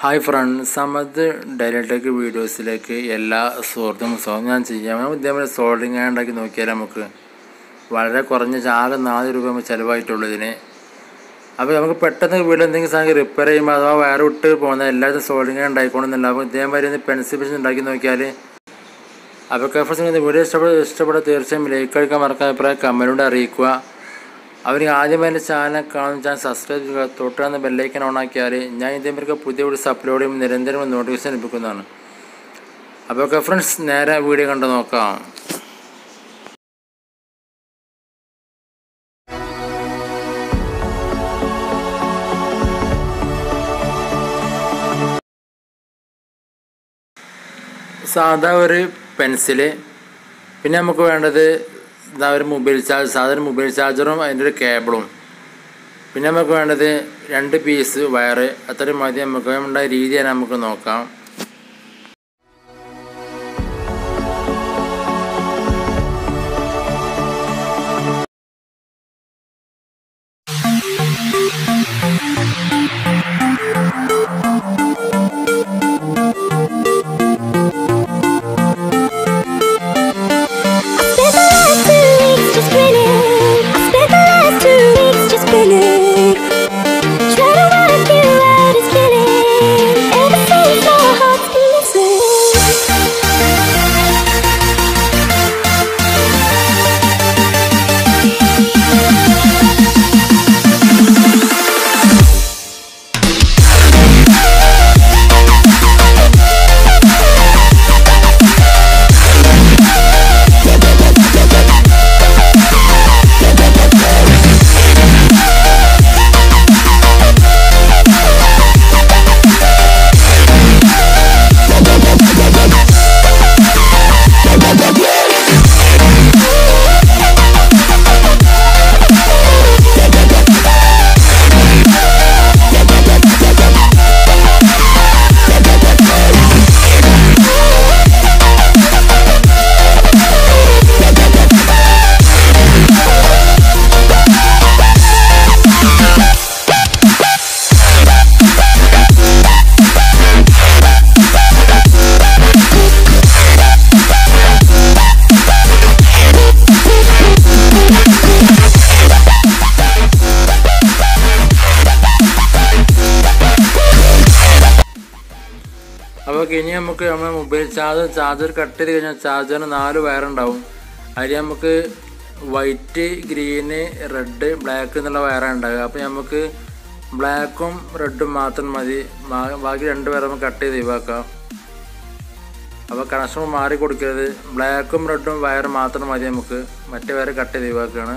Hi friends Samath ഡയലറ്റേക്ക് വീഡിയോസിലേക്ക് എല്ലാ സുഹൃത്തും സ്വാഗതം. ഞാൻ ചെയ്യാം. ഇതേപോലെ സോൾഡിങ് ഉണ്ടാക്കി നോക്കിയാൽ നമുക്ക് വളരെ കുറഞ്ഞ ആകെ നാല് രൂപ നമുക്ക് ചിലവായിട്ടുള്ളൂ ഇതിന്. അപ്പോൾ നമുക്ക് പെട്ടെന്ന് വീട് എന്തെങ്കിലും സാധനം റിപ്പയർ ചെയ്യുമ്പോൾ അഥവാ വയർ വിട്ട് പോകുന്ന എല്ലാവരും സോൾഡിങ് ഉണ്ടായിക്കൊള്ളുന്നില്ല അപ്പോൾ ഇതേമാതിരി ഒന്ന് പെൻസിൽ പിടിച്ച് ഉണ്ടാക്കി നോക്കിയാൽ അപ്പോൾ കഫർസ് വീഡിയോ ഇഷ്ടപ്പെട്ട ഇഷ്ടപ്പെട്ട തീർച്ചയായും ലൈക്ക് കഴിക്കാൻ മറക്കാൻ അഭിപ്രായം കമന്റിലൂടെ അറിയിക്കുക. അവർ ആദ്യമേ ചാനൽ കാണുന്ന ചാനൽ സബ്സ്ക്രൈബ് ചെയ്യുക തൊട്ടാണ് ബെല്ലൈക്കൻ ഓൺ ആക്കിയാൽ ഞാൻ ഇതേമാർക്ക് പുതിയ വീഡിയോസ് അപ്ലോഡ് ചെയ്യുമ്പോൾ നിരന്തരം നോട്ടിഫിക്കേഷൻ ലഭിക്കുന്നതാണ്. അപ്പോൾ ഒക്കെ ഫ്രണ്ട്സ് നേരെ വീഡിയോ കണ്ട് നോക്കാം. സാധാ ഒരു പെൻസിൽ പിന്നെ നമുക്ക് വേണ്ടത് ഇതാ ഒരു മൊബൈൽ ചാർജ് സാധാരണ മൊബൈൽ ചാർജറും അതിന്റെ ഒരു കേബിളും പിന്നെ നമുക്ക് വേണ്ടത് രണ്ട് പീസ് വയറ് അത്രയും മതി. നമുക്ക് നമ്മുടെ രീതിയാണ് നമുക്ക് നോക്കാം. അപ്പോൾ ഇനി നമുക്ക് നമ്മുടെ മൊബൈൽ ചാർജർ ചാർജർ കട്ട് ചെയ്ത് കഴിഞ്ഞാൽ ചാർജറിന് നാല് വയറുണ്ടാവും അതിൽ നമുക്ക് വൈറ്റ് ഗ്രീന് റെഡ് ബ്ലാക്ക് എന്നുള്ള വയറാണ് ഉണ്ടാവുക. അപ്പോൾ നമുക്ക് ബ്ലാക്കും റെഡും മാത്രം മതി. ബാക്കി രണ്ട് വയർ നമുക്ക് കട്ട് ചെയ്ത് ഒഴിവാക്കാം. അപ്പോൾ കണക്ഷൻ മാറി കൊടുക്കരുത്. ബ്ലാക്കും റെഡും വയർ മാത്രം മതി നമുക്ക്. മറ്റേ വയർ കട്ട് ചെയ്ത് ഒഴിവാക്കുകയാണ്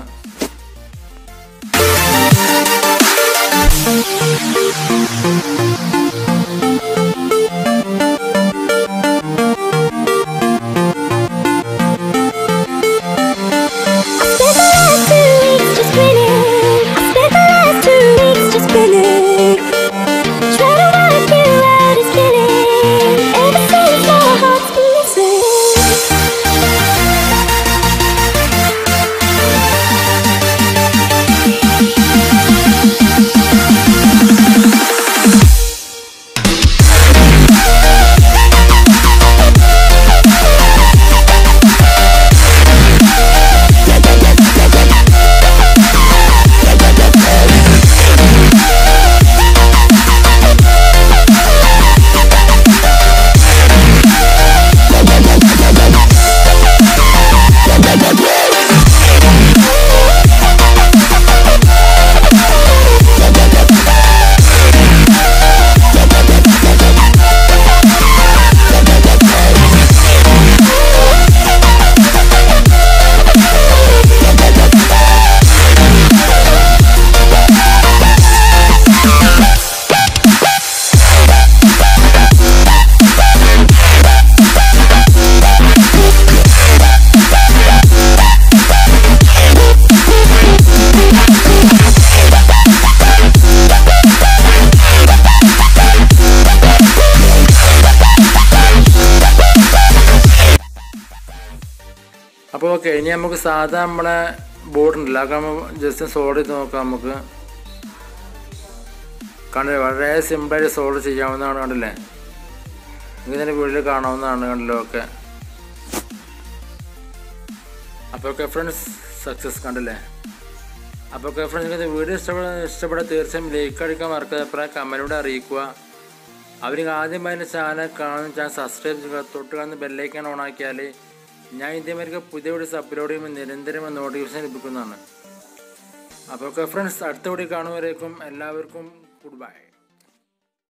അപ്പോൾ ഓക്കെ ഇനി നമുക്ക് സാധാ നമ്മളെ ബോർഡ് ഉണ്ടല്ലോ അതൊക്കെ നമ്മൾ ജസ്റ്റ് സോൾവ് ചെയ്ത് നോക്കാം നമുക്ക്. കണ്ടില്ലേ? വളരെ സിമ്പിളായിട്ട് സോൾവ് ചെയ്യാവുന്നതാണ് കണ്ടില്ലേ? നിങ്ങൾക്ക് ഇതിന്റെ വീട്ടിൽ കാണാവുന്നതാണ് കണ്ടല്ലോ? ഒക്കെ അപ്പോൾ ഓക്കെ ഫ്രണ്ട്സ് സക്സസ് കണ്ടില്ലേ? അപ്പോൾ ഓക്കെ ഫ്രണ്ട്സ് നിങ്ങൾക്ക് വീഡിയോ ഇഷ്ടപ്പെട്ട ഇഷ്ടപ്പെട്ട തീർച്ചയായും ലൈക്ക് അടിക്കാൻ മറക്കാതെ അഭിപ്രായം കമന്റിലൂടെ അറിയിക്കുക. അവർക്ക് ആദ്യം അതിന്റെ ചാനൽ കാണുന്ന ചാനൽ സബ്സ്ക്രൈബ് ചെയ്യുക തൊട്ട് കാണുന്ന ബെല്ലൈക്കാൻ ഓൺ ആക്കിയാൽ ഞാൻ ഇതേമാതിരി പുതിയ വീഡിയോസ് അപ്ലോഡ് ചെയ്യുമ്പോൾ നിരന്തരം നോട്ടിഫിക്കേഷൻ ലഭിക്കുന്നതാണ്. അപ്പോൾ ഫ്രണ്ട്സ് അടുത്ത വീഡിയോ കാണുമ്പോഴേക്കും എല്ലാവർക്കും ഗുഡ് ബൈ